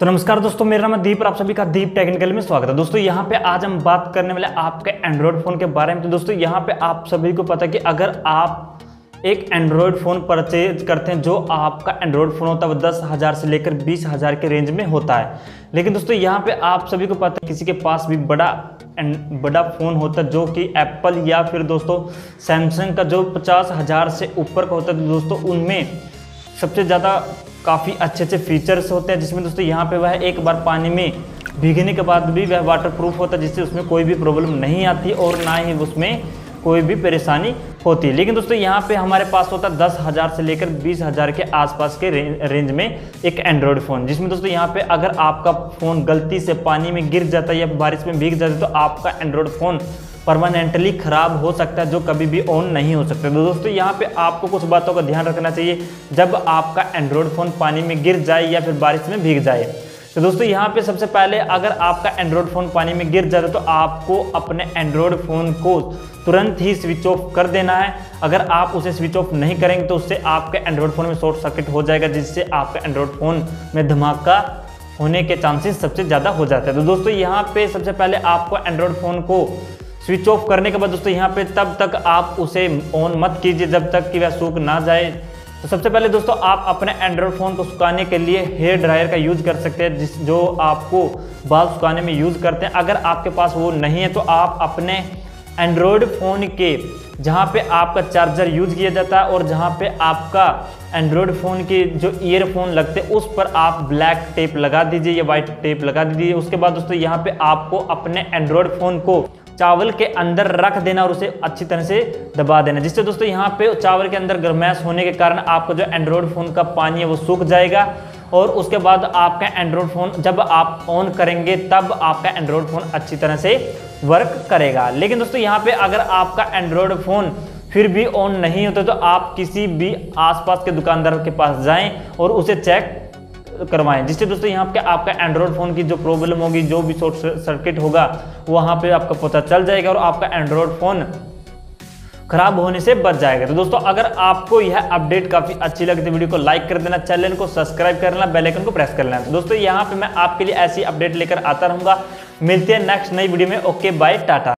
तो नमस्कार दोस्तों, मेरा नाम है दीप और आप सभी का दीप टेक्निकल में स्वागत है। दोस्तों, यहाँ पे आज हम बात करने वाले आपके एंड्रॉयड फ़ोन के बारे में। तो दोस्तों, यहाँ पे आप सभी को पता है कि अगर आप एक एंड्रॉयड फ़ोन परचेज करते हैं, जो आपका एंड्रॉयड फ़ोन होता है, वो दस हज़ार से लेकर बीस हज़ार के रेंज में होता है। लेकिन दोस्तों, यहाँ पे आप सभी को पता है, किसी के पास भी बड़ा बड़ा फ़ोन होता है, जो कि एप्पल या फिर दोस्तों सैमसंग का जो पचास हज़ार से ऊपर का होता है तो दोस्तों, उनमें सबसे ज़्यादा काफ़ी अच्छे अच्छे फीचर्स होते हैं, जिसमें दोस्तों यहाँ पे वह एक बार पानी में भीगने के बाद भी वह वाटर प्रूफ होता है, जिससे उसमें कोई भी प्रॉब्लम नहीं आती और ना ही उसमें कोई भी परेशानी होती है। लेकिन दोस्तों यहाँ पे हमारे पास होता है दस हज़ार से लेकर बीस हज़ार के आसपास के रेंज में एक एंड्रॉयड फ़ोन जिसमें दोस्तों यहाँ पे अगर आपका फ़ोन गलती से पानी में गिर जाता है या बारिश में भीग जाता है तो आपका एंड्रॉयड फ़ोन परमानेंटली ख़राब हो सकता है, जो कभी भी ऑन नहीं हो सकता। तो दोस्तों, यहाँ पे आपको कुछ बातों का ध्यान रखना चाहिए। जब आपका एंड्रॉयड फ़ोन पानी में गिर जाए या फिर बारिश में भीग जाए। तो दोस्तों, यहाँ पे सबसे पहले अगर आपका एंड्रॉयड फ़ोन पानी में गिर जाता है तो आपको अपने एंड्रॉयड फ़ोन को तुरंत ही स्विच ऑफ़ कर देना है। अगर आप उसे स्विच ऑफ़ नहीं करेंगे तो उससे आपके एंड्रॉयड फ़ोन में शॉर्ट सर्किट हो जाएगा, जिससे आपका एंड्रॉयड फ़ोन में धमाका होने के चांसेस सबसे ज़्यादा हो जाते हैं। तो दोस्तों, यहाँ पे सबसे पहले आपको एंड्रॉयड फ़ोन को स्विच ऑफ़ करने के बाद दोस्तों यहाँ पे तब तक आप उसे ऑन मत कीजिए, जब तक कि वह सूख ना जाए। तो सबसे पहले दोस्तों आप अपने एंड्रॉयड फ़ोन को सुखाने के लिए हेयर ड्रायर का यूज़ कर सकते हैं, जिस जो आपको बाल सुखाने में यूज़ करते हैं। अगर आपके पास वो नहीं है तो आप अपने एंड्रॉयड फ़ोन के, जहाँ पे आपका चार्जर यूज़ किया जाता है और जहाँ पे आपका एंड्रॉयड फ़ोन के जो ईयरफोन लगते हैं, उस पर आप ब्लैक टेप लगा दीजिए या वाइट टेप लगा दीजिए। उसके बाद दोस्तों यहाँ पे आपको अपने एंड्रॉयड फ़ोन को चावल के अंदर रख देना और उसे अच्छी तरह से दबा देना। जिससे दोस्तों यहाँ पे चावल के अंदर गर्मैश होने के कारण आपका जो एंड्रॉयड फ़ोन का पानी है वो सूख जाएगा और उसके बाद आपका एंड्रॉयड फ़ोन जब आप ऑन करेंगे तब आपका एंड्रॉयड फ़ोन अच्छी तरह से वर्क करेगा। लेकिन दोस्तों यहाँ पे अगर आपका एंड्रॉयड फ़ोन फिर भी ऑन नहीं होता तो आप किसी भी आसपास के दुकानदार के पास जाएँ और उसे चेक करवाएँ। जिससे दोस्तों यहाँ पे आपका एंड्रॉयड फ़ोन की जो प्रॉब्लम होगी, जो भी शॉर्ट सर्किट होगा, वहाँ पे आपका पता चल जाएगा और आपका एंड्रॉयड फ़ोन खराब होने से बच जाएगा। तो दोस्तों, अगर आपको यह अपडेट काफ़ी अच्छी लगती है, वीडियो को लाइक कर देना चैनल को सब्सक्राइब कर लेना बेल आइकन को प्रेस कर लेना। तो दोस्तों, यहाँ पे मैं आपके लिए ऐसी अपडेट लेकर आता रहूँगा। मिलते हैं नेक्स्ट नई वीडियो में। Okay bye Tata